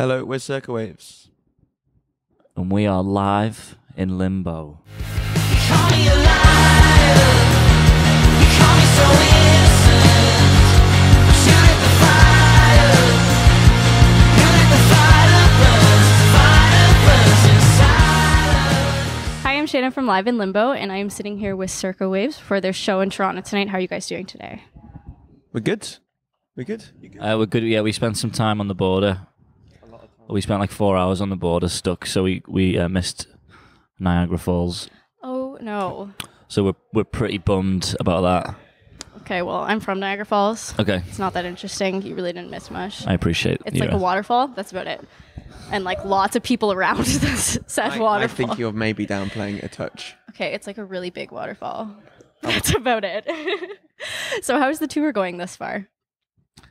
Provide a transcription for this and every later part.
Hello, we're Circa Waves. And we are live in limbo. Call me a liar. You call me so innocent. You lit the fire. You lit the fire burns. Fire burns inside us. Hi, I'm Shannon from Live in Limbo, and I am sitting here with Circa Waves for their show in Toronto tonight. How are you guys doing today? We're good. We're good. Good? Uh, we're good. Yeah, we spent some time on the border. We spent like four hours on the border stuck, so we we uh, missed Niagara Falls. Oh no. So we're we're pretty bummed about that. Okay, well, I'm from Niagara Falls. Okay, It's not that interesting. You really didn't miss much. I appreciate It's like a waterfall. That's about it. And like lots of people around this said I, I think you're maybe downplaying it a touch. Okay, it's like a really big waterfall. That's about it. so, how's the tour going thus far?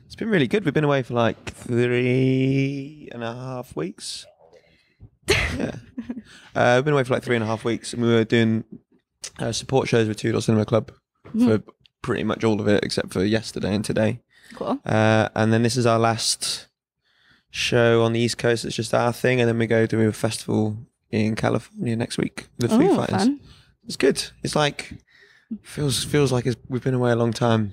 It's been really good. We've been away for like three and a half weeks. yeah. Uh, we've been away for like three and a half weeks, and we were doing uh, support shows with Two Door Cinema Club for pretty much all of it, except for yesterday and today. Cool. Uh, and then this is our last show on the East Coast. It's just our thing, and then we go to a festival in California next week. The Foo Oh, Fighters. fun. It's good. It's like feels feels like it's, we've been away a long time.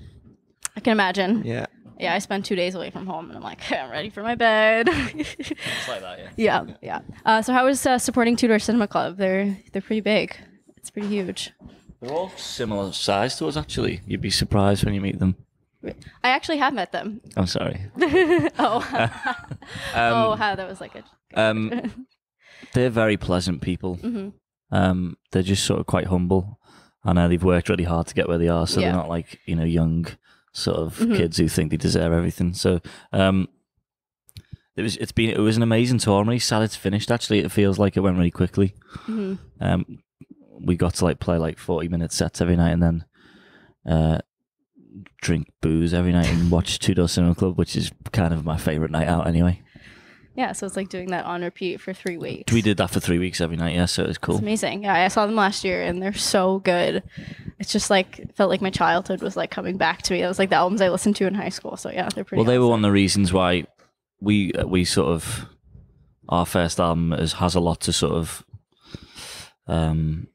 I can imagine. Yeah. Yeah, I spent two days away from home, and I'm like, I'm ready for my bed. It's like that, yeah. yeah, yeah. Uh, so, how is uh, supporting Two Door Cinema Club? They're they're pretty big. It's pretty huge. They're all similar size to us, actually. You'd be surprised when you meet them. I actually have met them. I'm sorry. oh, oh, how that was like a. Um, they're very pleasant people. Mhm. Um, they're just sort of quite humble, and uh, they've worked really hard to get where they are. So Yeah. they're not like you know young sort of Mhm. kids who think they deserve everything. So um, it was it's been it was an amazing tour. I'm really sad it's finished. Actually, it feels like it went really quickly. Mhm. Um, we got to like play like 40 minute sets every night, and then uh, drink booze every night and watch Two Door Cinema Club, which is kind of my favorite night out anyway. Yeah, so it's like doing that on repeat for three weeks. We did that for three weeks every night, yeah. So it was It's cool. amazing. Yeah, I saw them last year, and they're so good. It's just like felt like my childhood was like coming back to me. That was like the albums I listened to in high school. So yeah, they're pretty. Well, they were one of the reasons why we uh, we sort of our first album is, has a lot to sort of um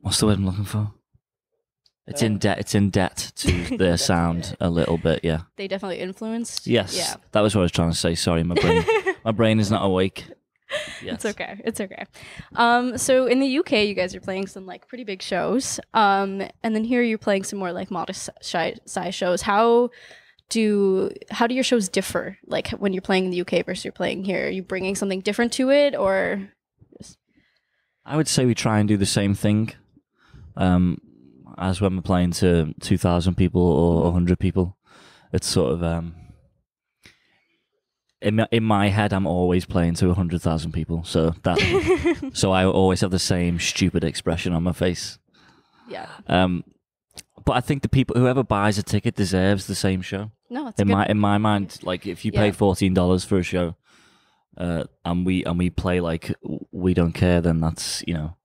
what's the word I'm looking for? It's in debt. It's in debt to their sound a little bit. Yeah. They definitely influenced. Yes. Yeah. That was what I was trying to say. Sorry, my brain. my brain is not awake. Yes. It's okay. It's okay. Um, so in the UK, you guys are playing some like pretty big shows, um, and then here you're playing some more like modest size shows. How do how do your shows differ? Like when you're playing in the UK versus you're playing here, are you bringing something different to it, or I would say we try and do the same thing um, as when we're playing to 2,000 people or 100 people. It's sort of. Um, in, my, in my head, I'm always playing to 100,000 people. So that so I always have the same stupid expression on my face. yeah? Um, but I think the people, whoever buys a ticket deserves the same show. No, it's in good. my in my mind, like if you pay fourteen dollars for a show, uh, and we and we play like we don't care, then that's you know,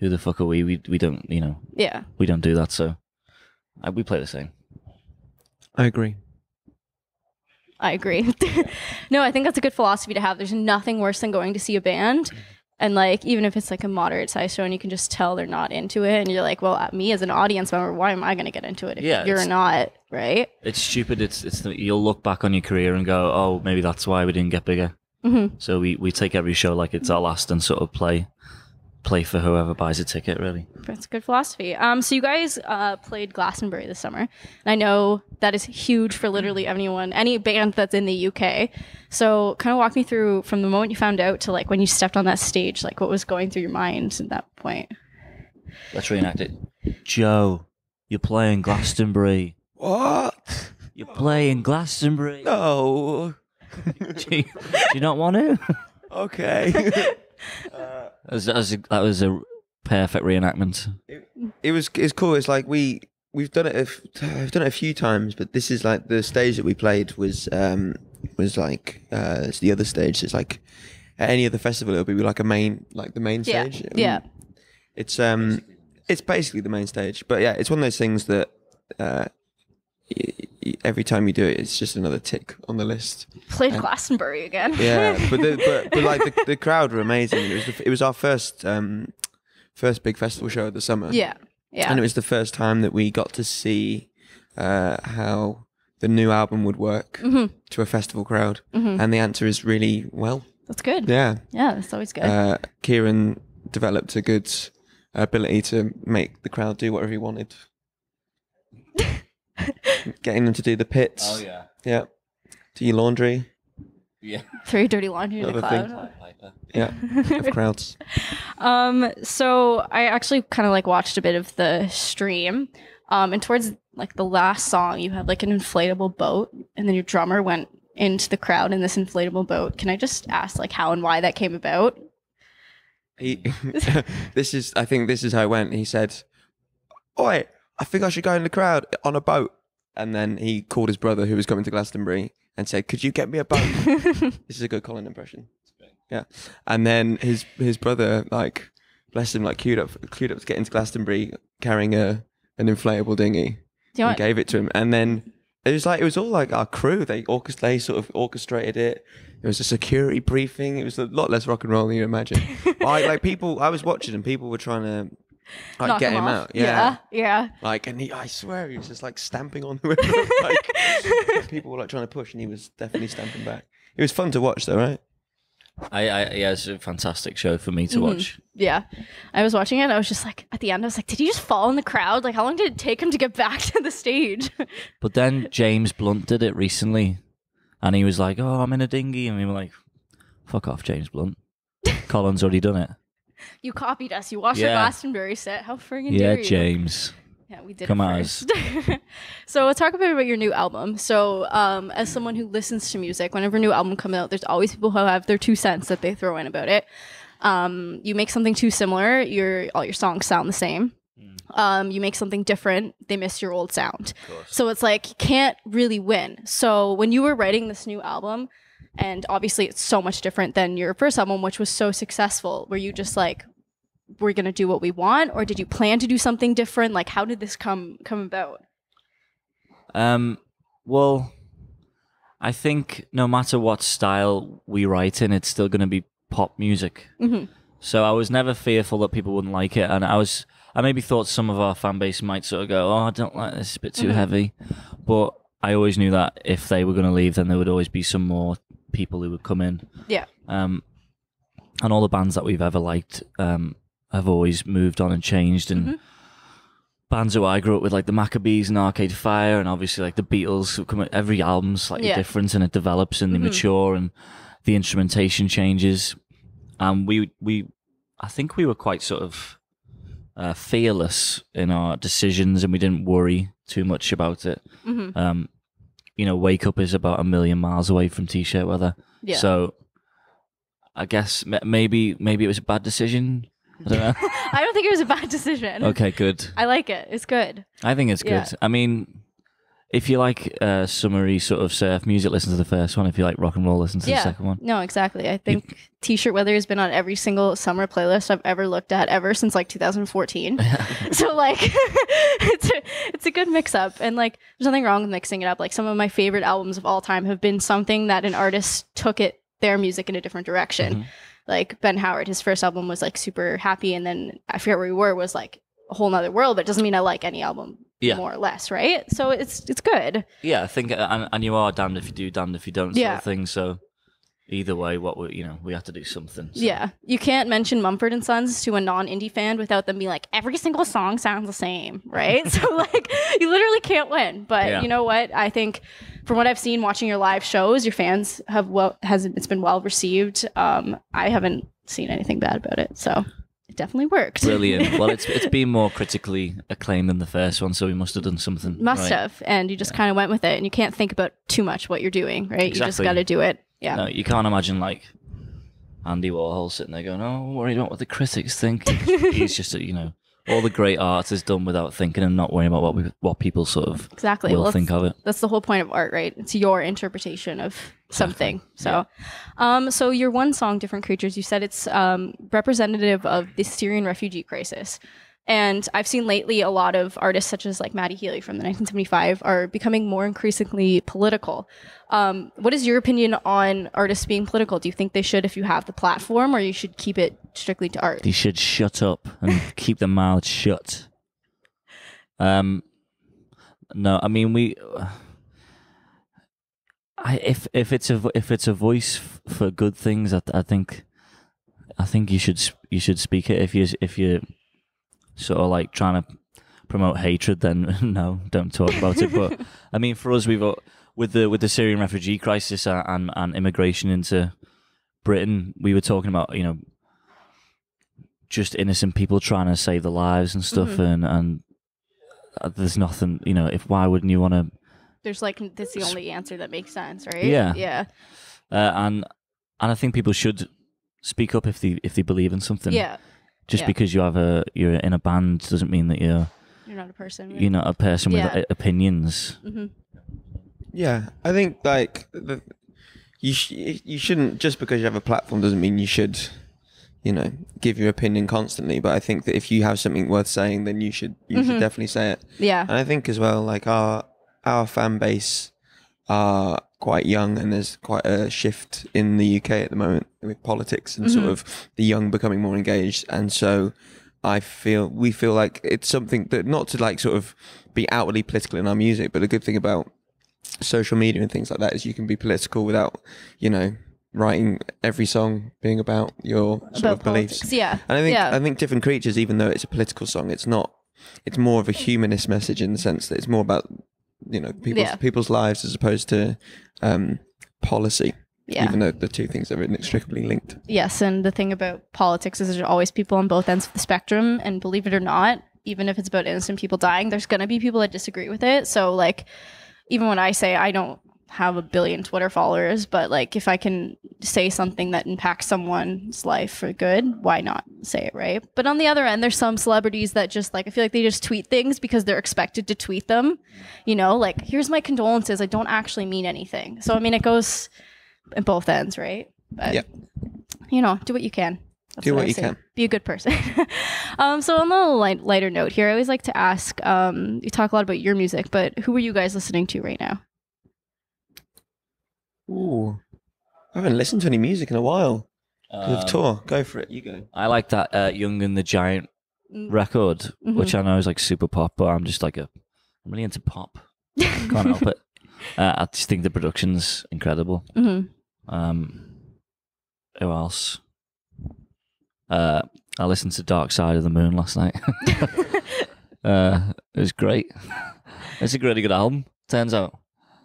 who the fuck are we? We we don't you know yeah, we don't do that. So uh, we play the same. I agree. I agree. no, I think that's a good philosophy to have. There's nothing worse than going to see a band. And like, even if it's like a moderate size show and you can just tell they're not into it, and you're like, well, me as an audience member, why am I going to get into it if Yeah, you're not? Right? It's stupid. It's it's the, you'll look back on your career and go, oh, maybe that's why we didn't get bigger. Mm-hmm. So we we take every show like it's our last and sort of play play for whoever buys a ticket. Really. That's a good philosophy. Um, so you guys uh, played Glastonbury this summer, and I know that is huge for literally anyone, any band that's in the UK. So, kind of walk me through from the moment you found out to like when you stepped on that stage, like what was going through your mind at that point. Let's reenact it. Joe, you're playing Glastonbury. What? You're playing Glastonbury. No. do, you, do you not want to? Okay. That was, that, was a, that was a perfect reenactment. it was it's cool. It's like we we've done it. A, f- I've done it a few times, but this is like the stage that we played was um was like uh it's the other stage. It's like at any other festival, it'll be like a main like the main Yeah, stage. yeah. It's um it's basically the main stage, but yeah, it's one of those things that uh y- y- every time you do it, it's just another tick on the list. Played Glastonbury again. Yeah, but the, but, but like the, the crowd were amazing. It was the, it was our first um first big festival show of the summer. yeah. Yeah. and it was the first time that we got to see uh, how the new album would work Mm-hmm. to a festival crowd. And the answer is really well. That's good. Yeah, Yeah, that's always good. uh, Kieran developed a good ability to make the crowd do whatever he wanted. Getting them to do the pits. Oh yeah. Yeah. Do your laundry. Yeah. Very dirty laundry in the Another cloud. Yeah. of crowds. Um, so I actually kind of like watched a bit of the stream. Um, and towards like the last song, you had like an inflatable boat, and then your drummer went into the crowd in this inflatable boat. Can I just ask like how and why that came about? He, this is, I think this is how it went. He said, Oi, I think I should go in the crowd on a boat. And then he called his brother who was coming to Glastonbury and said, Could you get me a boat? this is a good Colin impression. Yeah. And then his his brother, like, bless him, like queued up queued up to get into Glastonbury carrying a an inflatable dinghy Do you and want? gave it to him. And then it was like it was all like our crew. They orchest they sort of orchestrated it. It was a security briefing. It was a lot less rock and roll than you imagine. I, like people, I was watching and people were trying to like knock get him him out. Yeah. yeah, Like, and he, I swear, he was just like stamping on the river. like, people were like trying to push, and he was definitely stamping back. It was fun to watch, though, right? I, I yeah, it's a fantastic show for me to mm-hmm. watch. yeah. I was watching it. and I was just like, at the end, I was like, did he just fall in the crowd? Like, how long did it take him to get back to the stage? But then James Blunt did it recently, and he was like, "Oh, I'm in a dinghy," and we were like, "Fuck off, James Blunt." Colin's already done it. You copied us. You watched our Yeah. Glastonbury set. How friggin' Yeah, dare you? James. Yeah, we did Come on. so let's talk a bit about your new album. So, um, as someone who listens to music, whenever a new album comes out, there's always people who have their two cents that they throw in about it. Um, you make something too similar, your all your songs sound the same. Um, you make something different, they miss your old sound. So it's like you can't really win. So when you were writing this new album, and obviously it's so much different than your first album, which was so successful, were you just like, we're gonna do what we want, or did you plan to do something different? Like, how did this come come about? Um, well, I think no matter what style we write in, it's still going to be pop music. Mhm. So I was never fearful that people wouldn't like it, and I was I maybe thought some of our fan base might sort of go, "Oh, I don't like this; it's a bit too heavy," but I always knew that if they were going to leave, then there would always be some more people who would come in. Yeah. Um, and all the bands that we've ever liked um, have always moved on and changed, and bands who I grew up with, like the Maccabees and Arcade Fire, and obviously like the Beatles, who come out, every album's slightly Yeah. different, and it develops and they mature, and the instrumentation changes. And we we, I think we were quite sort of uh, fearless in our decisions, and we didn't worry too much about it. Mhm. Um, you know, Wake Up is about a million miles away from T-shirt weather, Yeah. so I guess ma- maybe maybe it was a bad decision. I don't know. I don't think it was a bad decision. okay, good. I like it. It's good. I think it's good. I mean, if you like uh, summery sort of surf music, listen to the first one. If you like rock and roll, listen to yeah. the second one. No, exactly. I think T-shirt weather has been on every single summer playlist I've ever looked at ever since like 2014. so like, it's a it's a good mix up, and like, there's nothing wrong with mixing it up. Like some of my favorite albums of all time have been something that an artist took it their music in a different direction. Mm-hmm. Like Ben Howard, his first album was like super happy, and then I forget where we were was like a whole nother world. But it doesn't mean I like any album Yeah. more or less, right? So it's it's good. Yeah, I think, uh, and, and you are damned if you do, damned if you don't, sort Yeah. of thing. So either way, what we, you know, we have to do something. so. Yeah, you can't mention Mumford and Sons to a non-indie fan without them being like, every single song sounds the same, right? so like, you literally can't win. But Yeah. you know what? I think from what I've seen watching your live shows, your fans have well has it's been well received. Um, I haven't seen anything bad about it, so definitely worked. Brilliant. well, it's it's been more critically acclaimed than the first one, so we must have done something. Must right. have, and you just kind of went with it, and you can't think about too much what you're doing, right? You just got to do it. Yeah. No, you can't imagine like Andy Warhol sitting there going, "Oh, worry about what the critics think." He's just, a, you know, all the great art is done without thinking and not worrying about what we, what people sort of Exactly. will Well, think of it. that's the whole point of art, right? It's your interpretation of something. So, um, so your one song, "Different Creatures," you said it's um, representative of the Syrian refugee crisis, And I've seen lately a lot of artists, such as like Matty Healy from the 1975, are becoming more increasingly political. Um, what is your opinion on artists being political? Do you think they should, if you have the platform, or you should keep it strictly to art? They should shut up and keep their mouths shut. Um, no, I mean we. I if if it's a if it's a voice f- for good things, I, I think, I think you should you should speak it. If you if you sort of like trying to promote hatred, then no, don't talk about it. But I mean, for us, we've got with the with the Syrian refugee crisis uh, and and immigration into Britain, we were talking about you know just innocent people trying to save their lives and stuff, Mhm. and and uh, there's nothing you know. If why wouldn't you want to? There's like that's the only answer that makes sense, right? Yeah. Yeah. Uh, and and I think people should speak up if they if they believe in something. Yeah. Just yeah. because you have a you're in a band doesn't mean that you're You're not a person. Right? you're not a person Yeah. with opinions. hmm Yeah, I think like the, you sh- you shouldn't just because you have a platform doesn't mean you should, you know, give your opinion constantly. But I think that if you have something worth saying, then you should you Mhm. should definitely say it. Yeah. And I think as well, like our our fan base are quite young, and there's quite a shift in the UK at the moment with politics and sort Mhm. of the young becoming more engaged. And so, I feel we feel like it's something that not to like sort of be outwardly political in our music, but the good thing about social media and things like that is you can be political without, you know, writing every song being about your sort About of beliefs. Yeah. And I think yeah. I think different creatures, even though it's a political song, it's not. It's more of a humanist message in the sense that it's more about you know people's Yeah. people's lives as opposed to um, policy. yeah. Even though the two things are inextricably linked. Yes, and the thing about politics is there's always people on both ends of the spectrum, and believe it or not, even if it's about innocent people dying, there's gonna be people that disagree with it. So like, even when I say I don't have a billion Twitter followers, but like if I can say something that impacts someone's life for good, why not say it, right? But on the other end, there's some celebrities that just like I feel like they just tweet things because they're expected to tweet them. You know, like here's my condolences. I don't actually mean anything. So I mean, it goes in both ends, right? But Yeah. you know, do what you can. That's Do what I you can. Be a good person. um, so on a light, lighter note here, I always like to ask. Um, you talk a lot about your music, but who are you guys listening to right now? Ooh, I haven't listened to any music in a while. With Um, tour, go for it. You go. I like that uh, Young and the Giant Mm. record, Mhm. which I know is like super pop, but I'm just like a I'm really into pop. Can't help it. Uh, I just think the production's incredible. hmm Um, who else? Uh, I listened to Dark Side of the Moon last night. uh, it was great. It's a really good album. Turns out,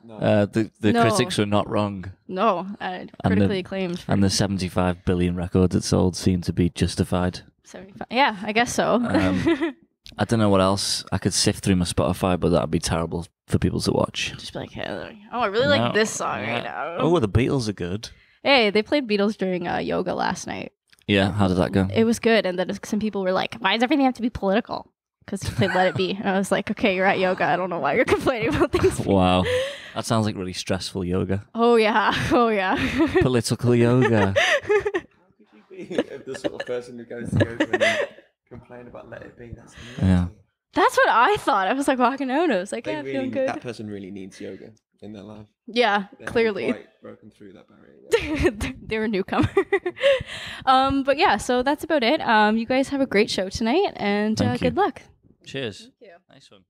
uh, the the No. critics were not wrong, No, uh, And critically the- acclaimed. For and the 75 billion records it sold seemed to be justified. 75. Yeah, I guess so. Um, I don't know what else. I could sift through my Spotify, but that'd be terrible for people to watch. Just be like, hey, oh, I really No. like this song Yeah. right now. Oh, the Beatles are good. Hey, they played Beatles during uh, yoga last night. Yeah, how did that go? It was good, and then some people were like, "Why does everything have to be political?" Because he played "Let It Be," and I was like, "Okay, you're at yoga. I don't know why you're complaining about things." Wow, that sounds like really stressful yoga. Oh yeah, oh yeah. Political yoga. How could you be the sort of person who goes to yoga and complain about let it be. That's Yeah. That's what I thought. I was like walking out. I was like, They "Yeah, really, feeling good." that person really needs yoga in their life. Yeah, They haven't clearly. quite broken through that barrier. yet. They're a newcomer. um, but yeah, so that's about it. Um, you guys have a great show tonight, and uh, Thank you. good luck. Cheers. Thank you. Nice one.